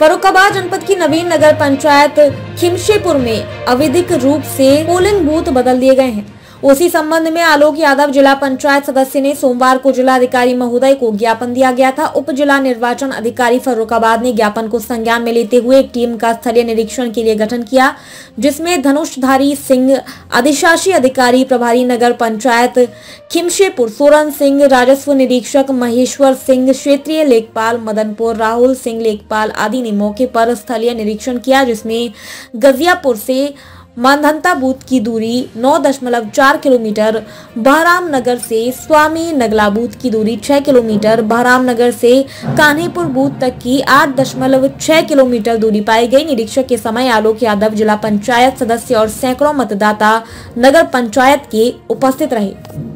फरुखाबाद जनपद की नवीन नगर पंचायत खिमशेपुर में अविधिक रूप से पोलिंग बूथ बदल दिए गए हैं। उसी संबंध में आलोक यादव जिला पंचायत सदस्य ने सोमवार को जिला अधिकारी महोदय को ज्ञापन दिया गया था। उप जिला निर्वाचन अधिकारी फर्रुखाबाद ने ज्ञापन को संज्ञान में लेते हुए एक टीम का स्थलीय निरीक्षण के लिए गठन किया, जिसमें धनुषधारी सिंह अधिशासी अधिकारी, प्रभारी नगर पंचायत खिमशेपुर, सोरन सिंह, राजस्व निरीक्षक महेश्वर सिंह, क्षेत्रीय लेखपाल मदनपुर, राहुल सिंह लेखपाल आदि ने मौके पर स्थलीय निरीक्षण किया, जिसमें गजियापुर से मानधनता बूथ की दूरी 9.4 किलोमीटर बहराम नगर से स्वामी नगला बूथ की दूरी 6 किलोमीटर बहराम नगर से कान्हीपुर बूथ तक की 8.6 किलोमीटर दूरी पाई गई। निरीक्षक के समय आलोक यादव, जिला पंचायत सदस्य और सैकड़ों मतदाता नगर पंचायत के उपस्थित रहे।